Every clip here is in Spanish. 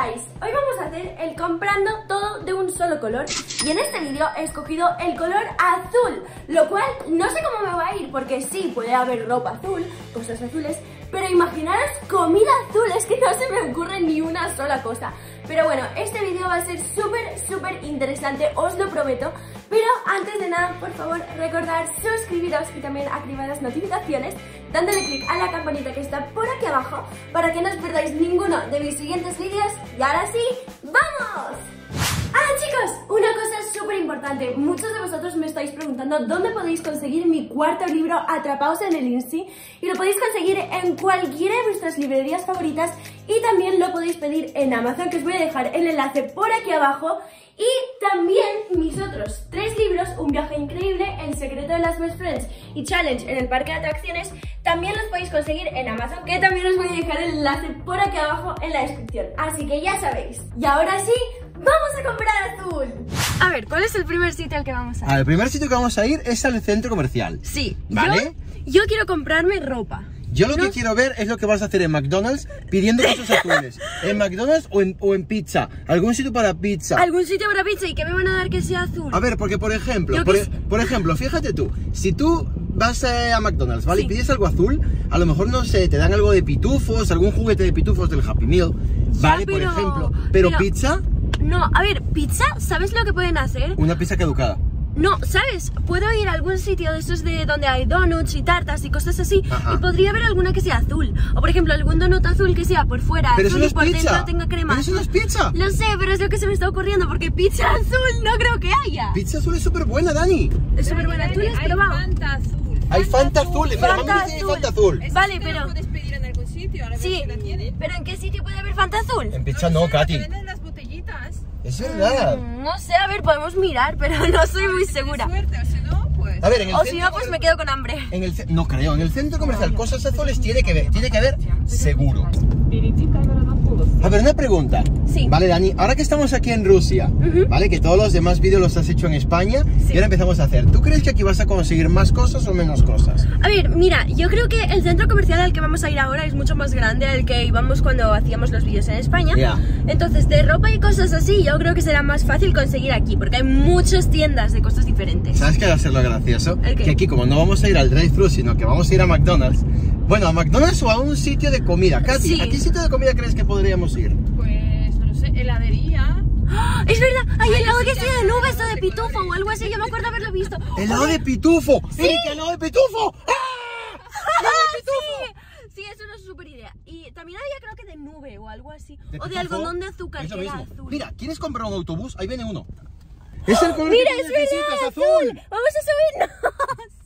Hoy vamos a hacer el comprando todo de un solo color y en este vídeo he escogido el color azul, lo cual no sé cómo me va a ir porque sí, puede haber ropa azul, cosas azules, pero imaginaros comida azul, es que no se me ocurre ni una sola cosa. Pero bueno, este vídeo va a ser súper, súper interesante, os lo prometo. Pero antes de nada, por favor, recordad suscribiros y también activar las notificaciones, dándole clic a la campanita que está por aquí abajo para que no os perdáis ninguno de mis siguientes vídeos. Y ahora sí, ¡vamos! Chicos, una cosa súper importante. Muchos de vosotros me estáis preguntando dónde podéis conseguir mi cuarto libro Atrapados en el INSI y lo podéis conseguir en cualquiera de vuestras librerías favoritas y también lo podéis pedir en Amazon, que os voy a dejar el enlace por aquí abajo. Y también mis otros tres libros, Un viaje increíble, El secreto de las best friends y Challenge en el parque de atracciones, también los podéis conseguir en Amazon, que también os voy a dejar el enlace por aquí abajo en la descripción. Así que ya sabéis. Y ahora sí, ¡vamos a comprar azul! A ver, ¿cuál es el primer sitio al que vamos a ir? Al primer sitio que vamos a ir es al centro comercial. Sí, ¿Vale? Yo, yo quiero comprarme ropa. Yo lo ¿No? que quiero ver es lo que vas a hacer en McDonald's pidiendo cosas azules. ¿En McDonald's o en, o en pizza? ¿Algún sitio para pizza? ¿Algún sitio para pizza y que me van a dar que sea azul? A ver, porque por ejemplo, por, que e- por ejemplo, fíjate tú, si tú vas eh, a McDonald's, ¿vale? Sí. Y pides algo azul, a lo mejor no sé, te dan algo de pitufos, algún juguete de pitufos del Happy Meal, ¿vale? por pero- ejemplo. Pero, pero- pizza, No, a ver, pizza, ¿sabes lo que pueden hacer? una pizza caducada. No, ¿sabes? Puedo ir a algún sitio de estos de donde hay donuts y tartas y cosas así Ajá. y podría haber alguna que sea azul. O por ejemplo, algún donut azul que sea por fuera Pero eso azul no y es por pizza. dentro tenga crema. Pero eso no es pizza. Lo sé, pero es lo que se me está ocurriendo porque pizza azul no creo que haya. Pizza azul es súper buena, Dani. Es súper buena, ¿tú la has Hay probado? Fanta azul. Hay Fanta azul, Fanta mami tiene azul. Fanta azul. Vale, pero- puedes pedir en algún sitio, Sí, vez que la tienen. pero ¿en qué sitio puede haber Fanta azul? En pizza no, que Katy. Es verdad. Mm, No sé, a ver, podemos mirar, pero no soy muy Tienes segura. suerte, o si no, pues... A ver, en el O si no, pues me quedo con hambre. En el no creo, en el centro comercial cosas azules tiene que ver, tiene que haber seguro. A ver, una pregunta. Sí. Vale, Dani, ahora que estamos aquí en Rusia, Ujú. ¿vale? Que todos los demás vídeos los has hecho en España Sí. y ahora empezamos a hacer. ¿Tú crees que aquí vas a conseguir más cosas o menos cosas? A ver, mira, yo creo que el centro comercial al que vamos a ir ahora es mucho más grande al que íbamos cuando hacíamos los vídeos en España. Ya. Entonces, de ropa y cosas así, yo creo que será más fácil conseguir aquí, porque hay muchas tiendas de cosas diferentes. ¿Sabes qué va a ser lo gracioso? Que aquí como no vamos a ir al drive-thru, sino que vamos a ir a McDonald's. Bueno, a McDonald's o a un sitio de comida. Katy, Sí. ¿a qué sitio de comida crees que podríamos ir? Pues, no lo sé, heladería. ¡Ah! Es verdad, hay Ay, helado sí, que sea de ya o de pitufo o algo así, yo me acuerdo haberlo visto. ¡Helado de pitufo! ¡Erika, helado de pitufo! ¡Ah! ¡Helado de pitufo! Sí, es una super idea. Y también había creo que de nube o algo así. ¿De o de algodón de azúcar, Es lo que era azul. Mira, ¿quieres comprar un autobús? Ahí viene uno. Es el color Mira, que es verdad, azul. Vamos a subirnos.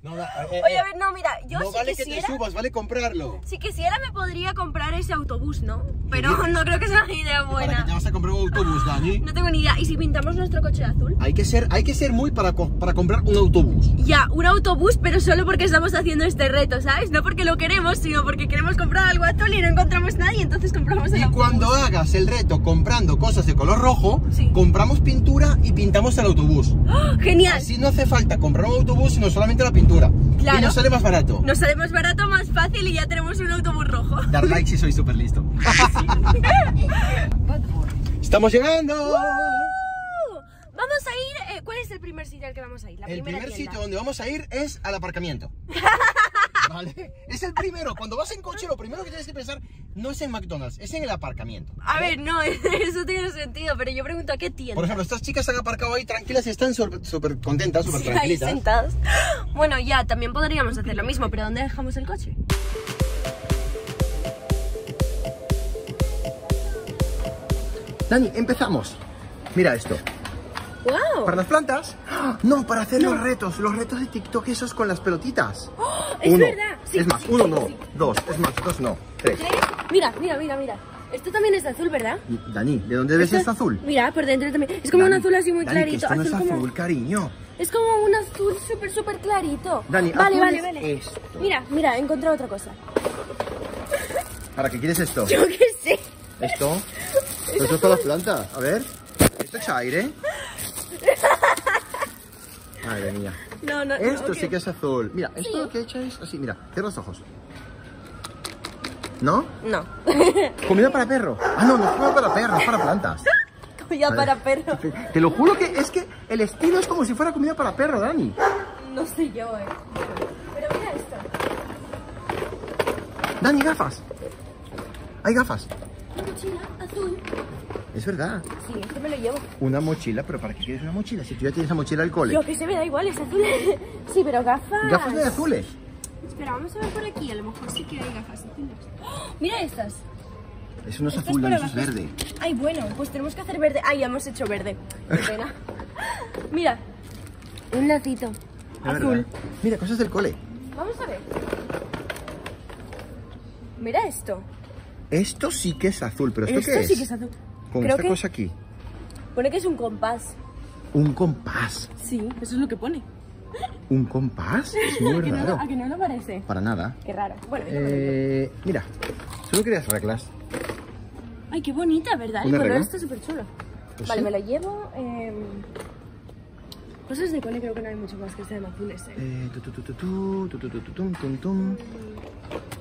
No, no, eh, Oye, eh, a ver, no, mira, yo no si vale que quisiera... te subas, vale comprarlo. Si quisiera me podría comprar ese autobús, ¿no? Pero no creo que sea una idea ¿Para qué te buena. vas a comprar un autobús, Dani? No tengo ni idea. ¿Y si pintamos nuestro coche de azul? Hay que ser, hay que ser muy para, para comprar un autobús. Ya, un autobús, pero solo porque estamos haciendo este reto, ¿sabes? No porque lo queremos, sino porque queremos comprar algo azul y no encontramos nadie, entonces compramos el Y autobús. cuando hagas el reto comprando cosas de color rojo, Sí. compramos pintura y pintamos el autobús. ¡Oh! ¡Genial! Así no hace falta comprar un autobús, sino solamente la pintura. Claro. Y nos sale más barato. Nos sale más barato, más fácil y ya tenemos un autobús rojo. Dar like si soy súper listo. ¡Estamos llegando! Vamos a ir. eh, ¿Cuál es el primer sitio al que vamos a ir? La El primer tienda. sitio donde vamos a ir es al aparcamiento. ¿Vale? Es el primero. Cuando vas en coche, lo primero que tienes que pensar no es en McDonald's, es en el aparcamiento. A ver, no, eso tiene sentido, pero yo pregunto a qué tienda. Por ejemplo, estas chicas han aparcado ahí tranquilas y están súper contentas, súper Sí, ahí tranquilitas. sentados. Bueno, ya, también podríamos hacer lo mismo, pero ¿dónde dejamos el coche? Dani, empezamos. Mira esto. ¡Wow! ¿Para las plantas? ¡Ah! No, para hacer los retos. Los retos de TikTok esos con las pelotitas. es uno. verdad. Sí, es más, uno no. sí. Dos. Es más, dos no. Tres. ¿Tres? Mira, mira, mira, mira. Esto también es azul, ¿verdad? Dani, ¿de dónde ves Esto- este azul? Mira, por dentro también. Es como un azul así muy Dani, que clarito. esto no es como- azul, cariño. Es como un azul súper, súper clarito. Dani, vale, azul vale, es vale. esto. Mira, mira, he encontrado otra cosa. ¿Para qué quieres esto? Yo qué sé. ¿Esto? Esto es para las plantas. A ver. ¿Esto echa aire? Madre mía. No, no, Esto no, sí que es azul. Mira, esto lo que echa es así. Mira, cierra los ojos. ¿No? No. Comida para perro. Ah, no, no es comida para perro, es para plantas. Comida para perro. Te, te lo juro que es que el estilo es como si fuera comida para perro, Dani. No sé yo, eh. Pero mira esto. Dani, gafas. Hay gafas. Una mochila azul. Es verdad. Sí, esto me lo llevo. Una mochila, pero ¿para qué quieres una mochila? Si tú ya tienes la mochila al cole. Yo que se me da igual, es azul. sí, pero gafas. Gafas de azules. Espera, vamos a ver por aquí. A lo mejor sí que hay gafas azules. ¡Oh! Mira estas. Eso no es Esto azul, eso es verde. Ay, bueno, pues tenemos que hacer verde. Ay, ya hemos hecho verde. Qué pena. Mira, un lacito. Azul. verdad. Mira, cosas del cole. Vamos a ver. Mira esto. Esto sí que es azul, pero ¿esto, esto qué es? sí que es azul. Con Creo esta que cosa aquí. pone que es un compás. Un compás. Sí, eso es lo que pone. ¿Un compás? Es muy ¿A que, no, raro. ¿A que no lo parece? Para nada. Qué raro. Bueno. Eh, mira, solo querías reglas. Ay, qué bonita, ¿verdad? El ¿Una color está súper chulo. Pues vale, sí. me lo llevo. Eh... Cosas de cole creo que no hay mucho más que sean azules, ¿eh? Eh, tu, tu, tu,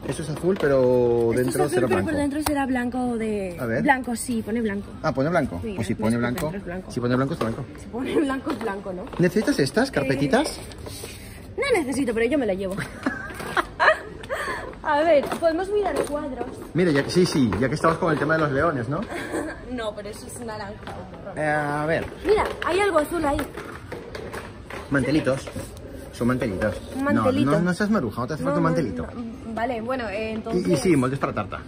Eso es azul, pero Esto es dentro azul, será pero blanco. por dentro será blanco de... A ver. Blanco, sí, pone blanco. Ah, pone blanco. Sí, pues si pone blanco, blanco. si pone blanco es blanco. Si pone blanco es blanco, ¿no? ¿Necesitas estas carpetitas? No necesito, pero yo me la llevo. A ver, podemos mirar cuadros. Mira, ya, sí, sí, ya que estamos con el tema de los leones, ¿no? No, pero eso es naranja. Eh, a ver, Mira, hay algo azul ahí. mantelitos. Son mantelitos. Un mantelito. No, no, no seas maruja, no te hace falta un mantelito. no, Vale, bueno, eh, Y, entonces... y sí, moldes para tarta.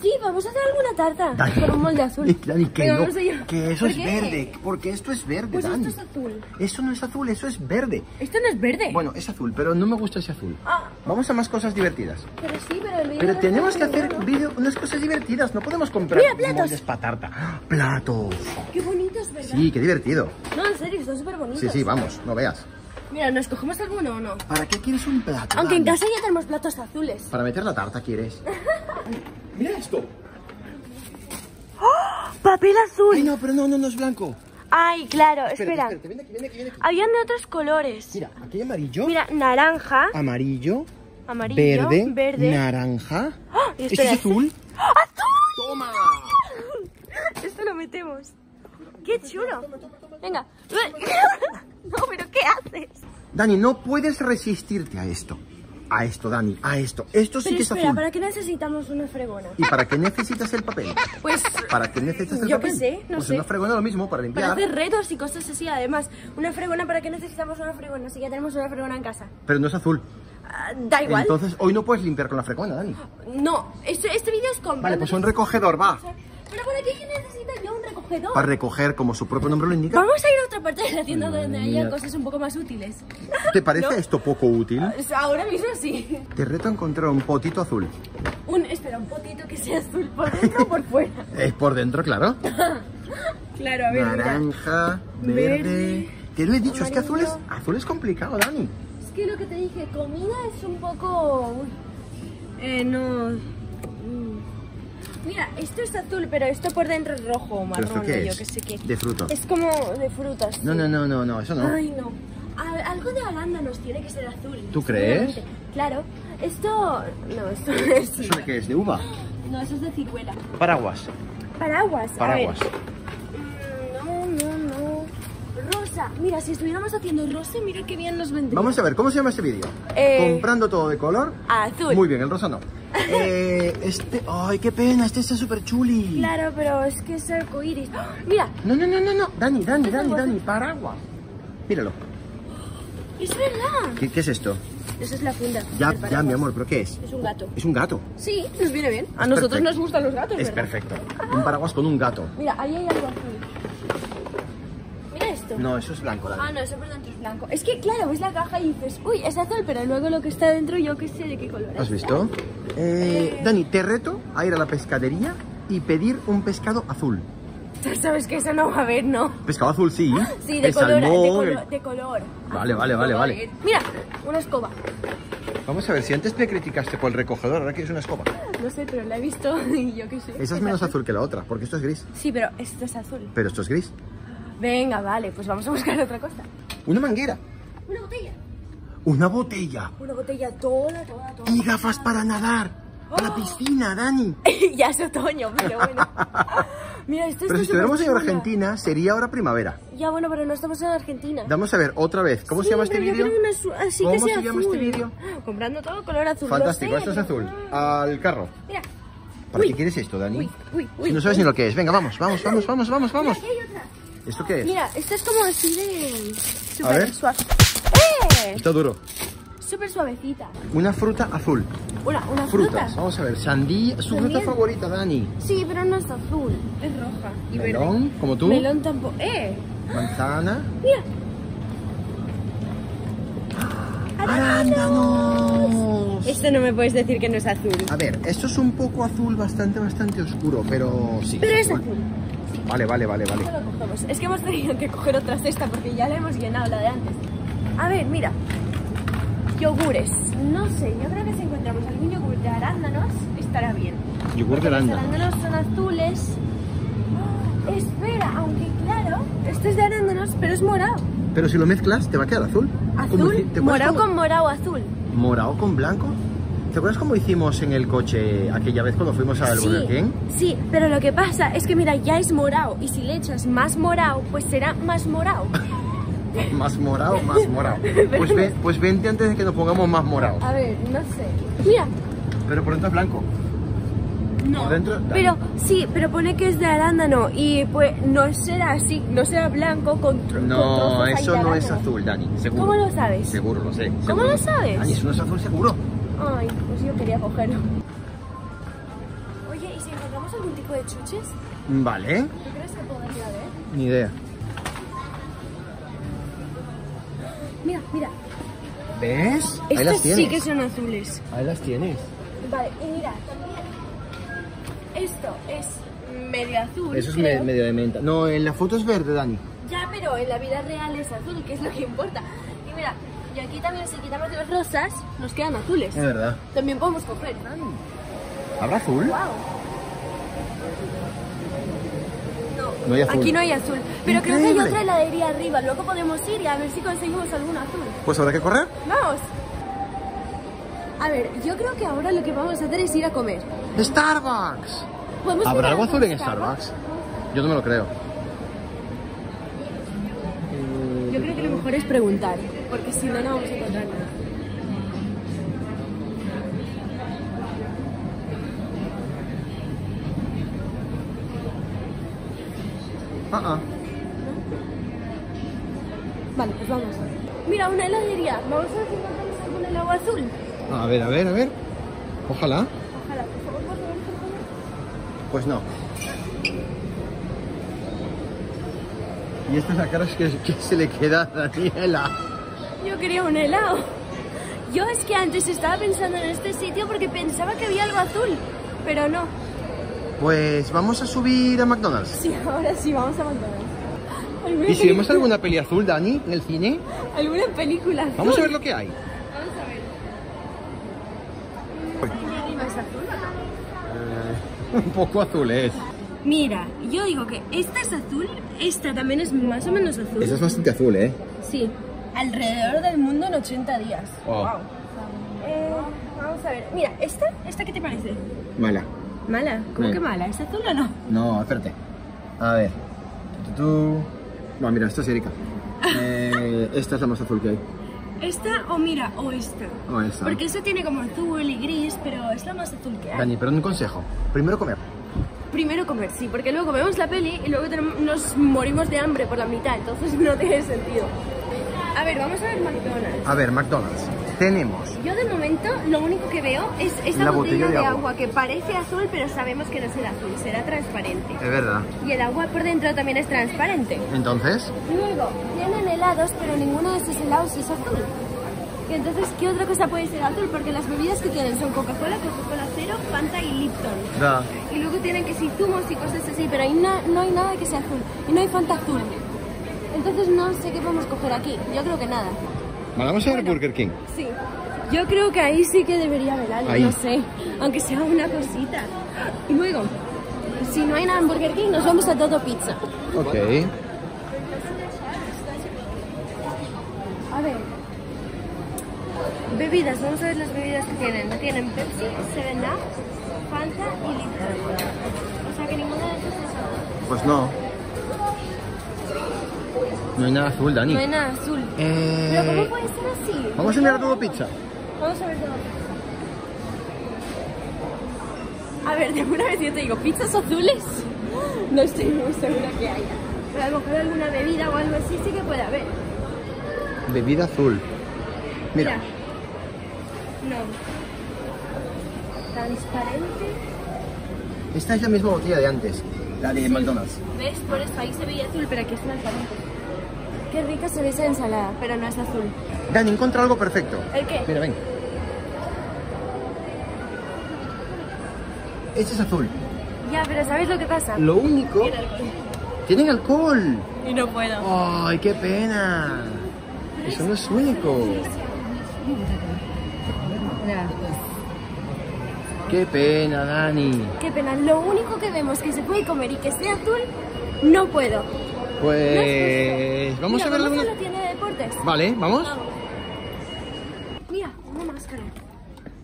Sí, vamos a hacer alguna tarta Dani. con un molde azul. Dani, que Pero no, que eso ¿Por es qué? verde. Porque esto es verde, Pues Dani. esto es azul. Eso no es azul, eso es verde. Esto no es verde. Bueno, es azul, pero no me gusta ese azul. Ah, Vamos a más cosas divertidas. pero sí, pero el vídeo Pero tenemos que hacer bueno. vídeo, unas cosas divertidas. No podemos comprar Mira, platos. moldes para tarta. ¡Ah! ¡Platos! Qué bonitos, ¿verdad? Sí, qué divertido. No, en serio, están súper bonitos. Sí, sí, vamos, no veas. Mira, ¿nos cogemos alguno o no? ¿Para qué quieres un plato? Aunque en casa ya tenemos platos azules. Para meter la tarta quieres. Mira esto. ¡Papel azul! Ay, no, pero no, no, no es blanco. Ay, claro, espera. espérate, ven aquí, ven aquí, ven aquí. Habían de otros colores. Mira, aquí hay amarillo, Mira, naranja, amarillo, amarillo, verde, verde. naranja. ¡Ah! Y ¿Esto espera. es azul? ¡Azul! ¡Toma! Esto lo metemos. ¡Qué chulo! Venga. No, pero ¿qué haces? Dani, no puedes resistirte a esto. A esto, Dani, a esto. Esto sí Pero que es espera, azul. ¿para qué necesitamos una fregona? ¿Y para qué necesitas el papel? Pues ¿Para qué necesitas el Yo papel? qué sé, no pues sé. una fregona lo mismo, para para limpiar. hacer retos y cosas así. Además, una fregona, ¿para qué necesitamos una fregona? Si ya tenemos una fregona en casa. Pero no es azul. Ah, da igual. Entonces, hoy no puedes limpiar con la fregona, Dani. No, este, este vídeo es con... Vale, pues un recogedor, va. Pero ¿para qué necesita yo un recogedor? Para recoger, como su propio nombre lo indica. Vamos a ir a otra parte de la tienda donde haya cosas un poco más útiles. ¿Te parece ¿No? esto poco útil? Pues Ahora mismo sí. Te reto a encontrar un potito azul. Un, espera, un potito que sea azul por dentro o por fuera. Es por dentro, claro. Claro, a ver, mira. Naranja, verde. Verde, Te lo he dicho, es que azul es, amarillo. azul es complicado, Dani. Es que lo que te dije, comida es un poco... Eh, no... Mira, esto es azul, pero esto por dentro es rojo o ¿Pero marrón, esto qué o yo es? qué sé qué. De fruto. Es como de frutas. No, sí. no, no, no, no, eso no. Ay, no. Algo de arándanos tiene que ser azul. ¿Tú crees? Claro. Esto... No, esto es... ¿Eso de qué es? ¿De uva? No, eso es de ciruela. Paraguas. Paraguas. a Paraguas. ver. Mira, si estuviéramos haciendo rosa, mira qué bien nos vendría. Vamos a ver, ¿cómo se llama este vídeo? Eh, Comprando todo de color. Azul. Muy bien, el rosa no. Eh, este, ay, qué pena, este está súper chuli. Claro, pero es que es arcoíris. ¡Ah! Mira, No, no, no, no, no. Dani, Dani, Dani, Dani, paraguas. Míralo. es verdad. ¿Qué, qué es esto? Eso es la funda. Ya, ya, mi amor, ¿pero qué es? Es un gato. Es un gato. Sí, nos viene bien. A Es nosotros perfecto. nos gustan los gatos, Es ¿verdad? perfecto. Un paraguas con un gato. Mira, ahí hay algo azul. Esto. No, eso es blanco, Ah, Dani. no, eso por dentro es blanco. Es que, claro, ves la caja y dices, uy, es azul, pero luego lo que está dentro yo qué sé de qué color es. ¿Has visto? Eh, Dani, te reto a ir a la pescadería y pedir un pescado azul. Sabes que eso no va a haber, ¿no? Pescado azul, sí. Sí, de El color, de salmón, color, el- de color. Vale, vale, vale, vale. Mira, una escoba. Vamos a ver, si antes me criticaste por el recogedor, ahora quieres una escoba. No sé, pero la he visto y yo qué sé. Esa es menos azul que la otra, porque esto es gris. Sí, pero esto es azul. Pero esto es gris. Venga, vale, pues vamos a buscar otra cosa. Una manguera. Una botella. Una botella. Una botella toda, toda, toda. Y gafas para nadar. ¡A la piscina, Dani! ya es otoño, pero bueno. Mira, esto Pero si estuviéramos en. Argentina, sería ahora primavera. Ya, bueno, pero no estamos en Argentina. Vamos a ver otra vez. ¿Cómo Sí, se llama este vídeo? así ¿Cómo que sea se llama este vídeo? Comprando todo color azul. Fantástico, sé. esto es azul. Al carro. Mira. ¿Para Uy. qué quieres esto, Dani? Uy, uy, uy. Si no sabes ni lo que es. Venga, vamos, vamos, vamos, vamos, vamos, vamos. Aquí hay otra. ¿Esto qué es? Mira, esto es como así de... A Súper ver. suave. ¡Eh! Está duro. Súper suavecita. Una fruta azul. Una, una Frutas. fruta. Vamos a ver. Sandía. Su fruta favorita, Dani. Sí, pero no es azul. Es roja. Y verde. Melón, como tú. Melón tampoco. ¡Eh! Manzana. Mira. ¡Arándanos! Esto no me puedes decir que no es azul. A ver, esto es un poco azul, bastante, bastante oscuro, pero sí. Pero es azul. Vale, vale, vale, vale. Es que hemos tenido que coger otra cesta porque ya la hemos llenado, la de antes. A ver, mira. Yogures. No sé, yo creo que si encontramos algún yogur de arándanos, estará bien. Yogur de Porque Los arándano. arándanos son azules. ¡Ah! Espera, aunque claro, este es de arándanos, pero es morado. Pero si lo mezclas, te va a quedar azul. Como Azul, hici- ¿te acuerdas morado con morado azul. Morado con blanco. ¿Te acuerdas cómo hicimos en el coche aquella vez cuando fuimos al Sí, Burger King? sí, pero lo que pasa es que mira, ya es morado y si le echas más morado, pues será más morado. Más morado, más morado. Pues, ve- pues vente antes de que nos pongamos más morados. A ver, no sé. Mira, Pero por dentro es blanco. No, Por dentro, pero sí, pero pone que es de arándano y pues no será así, no será blanco con, tro- No, eso no es azul, Dani. Seguro. ¿Cómo lo sabes? Seguro, lo sé. ¿Cómo lo sabes? Dani, eso no es azul seguro. Quería cogerlo. Oye, ¿y si encontramos algún tipo de chuches? Vale, ¿Tú crees que podría haber? ni idea. Mira, mira. ¿Ves? Ahí las Estos tienes. sí que son azules. Ahí las tienes. Vale, y mira, también. Esto es medio azul. Eso es creo. medio de menta. No, en la foto es verde, Dani. Ya, pero en la vida real es azul, que es lo que importa. Y aquí también si quitamos las rosas, nos quedan azules. Es verdad. También podemos coger. ¿Habrá azul? ¡Wow! No hay azul. Aquí no hay azul. Pero creo que hay otra heladería arriba. Luego podemos ir y a ver si conseguimos algún azul. Pues habrá que correr. ¡Vamos! A ver, yo creo que ahora lo que vamos a hacer es ir a comer. Starbucks. ¿Podemos ¿Habrá algo azul en Starbucks? Yo no me lo creo. Yo creo que lo mejor es preguntar, porque si no, no vamos a encontrar nada. Ah, ah. Vale, pues vamos. Mira, una heladería. Vamos a ver si encontramos algún helado azul. A ver, a ver, a ver. Ojalá. Ojalá, por favor, por favor, por favor. Pues no. Y esta es la cara que, que se le queda a Daniela. Yo quería un helado. Yo es que antes estaba pensando en este sitio porque pensaba que había algo azul, pero no. Pues vamos a subir a McDonald's. Sí, ahora sí, vamos a McDonald's. ¿Alguna ¿Y si vemos alguna peli azul, Dani, en el cine? ¿Alguna película azul? Vamos a ver lo que hay. Vamos a ver. ¿No es azul o no? Un poco azul es. Mira, yo digo que esta es azul, esta también es más o menos azul. Esa es bastante azul, ¿eh? Sí, alrededor del mundo en 80 días. Oh. Wow. Eh, vamos a ver, mira, ¿esta? ¿Esta qué te parece? Mala. ¿Mala? ¿Cómo Sí. que mala? ¿Es azul o no? No, espérate. A ver. Tu, tu. No, mira, esta es Erika. Eh, esta es la más azul que hay. ¿Esta o mira, o esta? No, esta. Porque esta tiene como azul y gris, pero es la más azul que hay. Dani, pero un consejo. Primero comer. Primero comer, sí, porque luego vemos la peli y luego tenemos- nos morimos de hambre por la mitad, entonces no tiene sentido. A ver, vamos a ver McDonald's. A ver, McDonald's. Tenemos. Yo de momento lo único que veo es esta La botella, botella de agua. agua. que parece azul, pero sabemos que no será azul, será transparente. Es verdad. Y el agua por dentro también es transparente. Entonces, Luego, tienen helados, pero ninguno de estos helados es azul. Entonces, ¿qué otra cosa puede ser azul? Porque las bebidas que tienen son Coca-Cola, Coca-Cola Cero, Fanta y Lipton. da. Y luego tienen que sí zumos y cosas así, pero ahí na- no hay nada que sea azul. Y no hay Fanta azul. Entonces no sé qué podemos coger aquí. Yo creo que nada. Vale, vamos a ver Burger King. Sí. Yo creo que ahí sí que debería haber algo, Ahí. no sé. Aunque sea una cosita. Y luego, si no hay nada en Burger King, nos vamos a Todo Pizza. Ok. A ver. Bebidas, vamos a ver las bebidas que tienen. Tienen Pepsi, 7-Up, Fanta y Litra. O sea que ninguna de esas es azul. Pues no. No hay nada azul, Dani. No hay nada azul. Eh, Pero ¿cómo puede ser así? Vamos a mirar todo pizza. Vamos a ver todo. A ver, de alguna vez yo te digo, ¿pizzas azules? No estoy muy segura que haya. Pero a lo mejor alguna bebida o algo así sí que puede haber. Bebida azul. Mira. No. Transparente. Esta es la misma botella de antes. La de McDonald's. ¿Ves? Por eso ahí se veía azul, pero aquí es transparente. Qué rica se ve esa ensalada, pero no es azul. Dani, encontré algo perfecto. ¿El qué? Mira, ven. Este es azul. Ya, pero ¿sabes lo que pasa? Lo único... Tiene alcohol. ¡Tienen alcohol! Y no puedo. ¡Ay, qué pena! Eso no es único. ¡Qué pena, Dani! Qué pena, lo único que vemos que se puede comer y que sea azul, no puedo. Pues... Vamos Mira, a ver vamos alguna... a la tienda de deportes. Vale, ¿vamos? Mira, una máscara.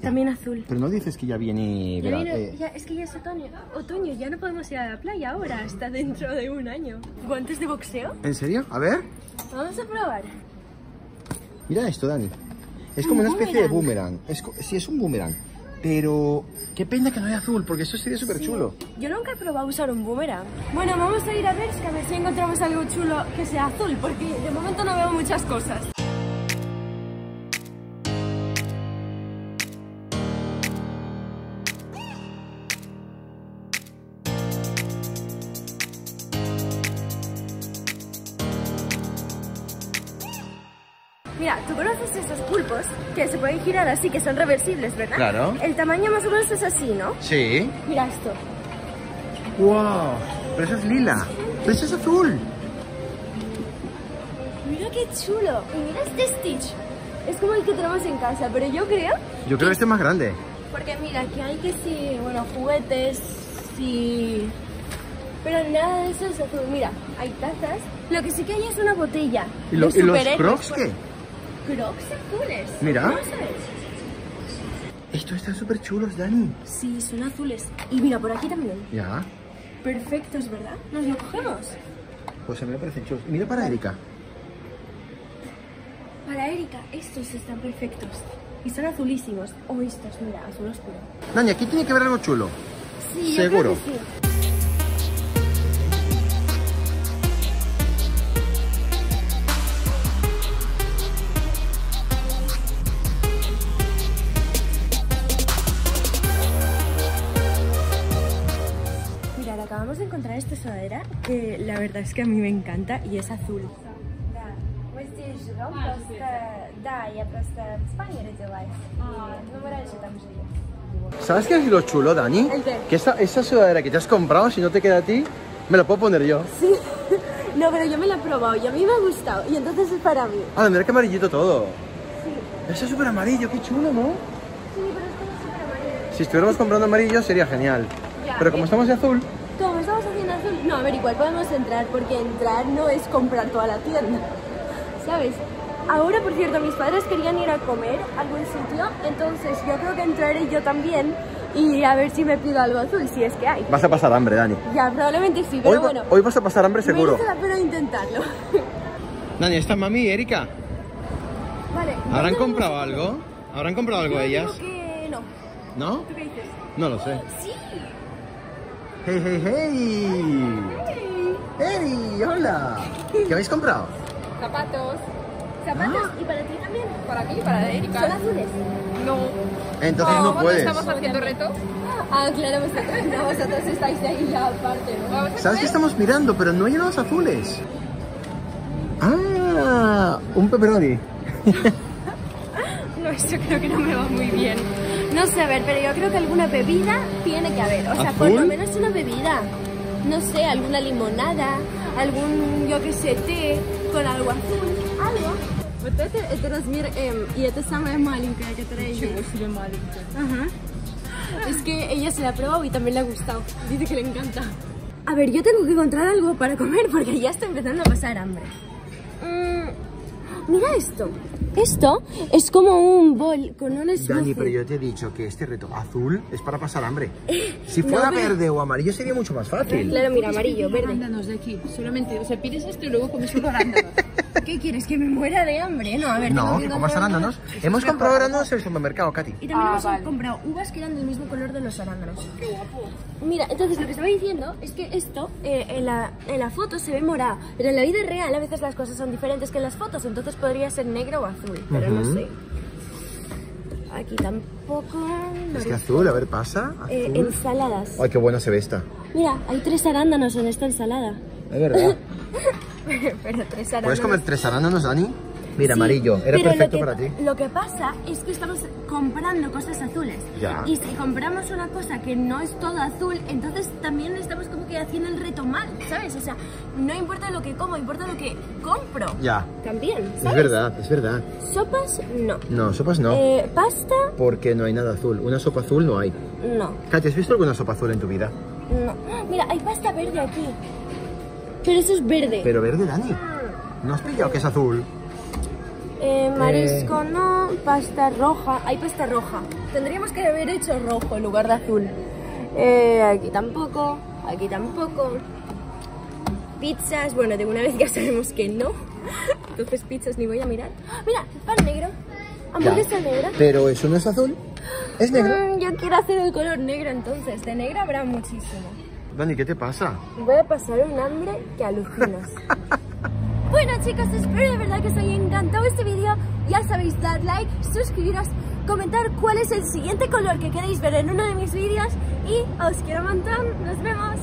También azul. Pero no dices que ya viene... Ya verano, viene- eh, ya, es que ya es otoño. Otoño, ya no podemos ir a la playa ahora, hasta dentro de un año. ¿Guantes de boxeo? ¿En serio? A ver. Vamos a probar. Mira esto, Dani. Es como Un una especie de boomerang. Es, sí, es un boomerang. Pero qué pena que no hay azul, porque eso sería súper chulo. Yo nunca he probado usar un boomerang. Bueno, vamos a ir a ver, a ver si encontramos algo chulo que sea azul, porque de momento no veo muchas cosas. Pueden girar así, que son reversibles, ¿verdad? Claro. El tamaño más o menos es así, ¿no? Sí. Mira esto. ¡Wow! Pero eso es lila. Pero eso es azul. Mira qué chulo. Y mira este Stitch. Es como el que tenemos en casa, pero yo creo... Yo creo que este es más grande. Porque mira, aquí hay que sí, bueno, juguetes, sí... Pero nada de eso es azul. Mira, hay tazas. Lo que sí que hay es una botella. ¿Y, lo- y los crocs qué? Crocs azules. Mira. Estos están súper chulos, Dani. Sí, son azules. Y mira, por aquí también. Ya. Perfectos, ¿verdad? Nos lo cogemos. Pues a mí me parecen chulos. Mira para Erika. Para Erika, estos están perfectos. Y son azulísimos. O estos, mira, azul oscuro. Dani, aquí tiene que haber algo chulo. Sí, yo Seguro. creo que sí. de encontrar esta sudadera que la verdad es que a mí me encanta y es azul. Да, мы здесь живем, просто, да, я просто в Испании родилась, и, ну, мы раньше там жили. ¿Sabes qué es lo chulo, Dani? ¿El qué? Que esa, esa sudadera que te has comprado, si no te queda a ti, me la puedo poner yo. Sí, no, pero yo me la he probado y a mí me ha gustado y entonces es para mí. Ah, mira qué amarillito todo. Eso es súper amarillo, qué chulo, ¿no? Sí, pero es como súper amarillo. Si estuviéramos comprando amarillo sería genial. Ya, Pero como ¿eh? estamos de azul, no, a ver, igual podemos entrar porque entrar no es comprar toda la tienda, ¿sabes? Ahora, por cierto, mis padres querían ir a comer a algún sitio, entonces yo creo que entraré yo también y a ver si me pido algo azul, si es que hay. vas a pasar hambre, Dani. Ya, probablemente sí, pero Hoy, bueno, hoy vas a pasar hambre seguro. merece la pena intentarlo. Dani, ¿está mami y Erika? vale. ¿Habrán comprado algo? ¿Habrán comprado algo yo ellas? digo que no. ¿No? ¿Tú qué dices? No lo sé. Sí. ¡Hey, hey, hey! Hey. ¡Hola! ¿Qué habéis comprado? Zapatos. Zapatos Ah. y para ti también. Para mí, para Erika. Son azules. No. Entonces no ¿cuándo puedes. estamos haciendo reto? Ah, claro, vosotros, no, vosotros estáis ahí ya aparte, ¿no? ¿Sabes qué estamos mirando? Pero no hay los azules. ¡Ah! Un pepperoni. No, eso creo que no me va muy bien. No sé, a ver, pero yo creo que alguna bebida tiene que haber. O sea, por ¿Azul? lo menos una bebida. No sé, alguna limonada, algún, yo qué sé, té con algo azul, algo. Вот это, это размер М, и это самая маленькая, которая Чего себе маленькая. Ajá. Es que ella se la ha probado y también le ha gustado. Dice que le encanta. A ver, yo tengo que encontrar algo para comer porque ya está empezando a pasar hambre. Mira esto. Esto es como un bol con un Dani, smoothie. pero yo te he dicho que este reto azul es para pasar hambre. Si fuera No, pero- verde o amarillo sería mucho más fácil. Claro, mira, amarillo, verde. Arándanos de aquí. Solamente, o sea, pides esto y luego comes solo arándanos. ¿Qué quieres? ¿Que me muera de hambre? No, a ver. No, que comas arándanos. Hemos comprado arándanos en el supermercado, Katy. Y también Ah, hemos vale. comprado uvas que eran del mismo color de los arándanos. Mira, entonces lo que estaba diciendo es que esto eh, en, la, en la foto se ve morado, pero en la vida real a veces las cosas son diferentes que en las fotos, entonces podría ser negro o azul, pero no Ujú. sé. Aquí tampoco. Es que azul, a ver, pasa. Eh, Azul. ensaladas. Ay, qué buena se ve esta. Mira, hay tres arándanos en esta ensalada. Es verdad. pero tres arándanos. ¿Puedes comer tres arándanos, Dani? Mira, Sí, amarillo. Era perfecto que, para ti. Lo que pasa es que estamos comprando cosas azules. Ya. Y si compramos una cosa que no es todo azul, entonces también estamos como que haciendo el reto mal, ¿sabes? O sea, no importa lo que como, importa lo que compro. Ya. También, Es ¿sabes? verdad, es verdad. Sopas, no. No, sopas no. Eh, pasta, Porque no hay nada azul. Una sopa azul no hay. no. Katy, ¿has visto alguna sopa azul en tu vida? No. Mira, hay pasta verde aquí. Pero eso es verde. Pero verde, Dani. ¿No has pillado que es azul? Eh, marisco no, pasta roja. Hay pasta roja. Tendríamos que haber hecho rojo en lugar de azul. Eh, aquí tampoco, aquí tampoco. Pizzas, bueno, de una vez ya sabemos que no. Entonces pizzas ni voy a mirar. Mira, pan negro. Hamburguesa negra. Pero eso no es azul. Es negro. Mm, yo quiero hacer el color negro entonces. De negro habrá muchísimo. Dani, ¿qué te pasa? Voy a pasar un hambre que alucinas. bueno chicos, espero de verdad que os haya encantado este vídeo. Ya sabéis, dar like, suscribiros, comentar cuál es el siguiente color que queréis ver en uno de mis vídeos. Y os quiero un montón. Nos vemos.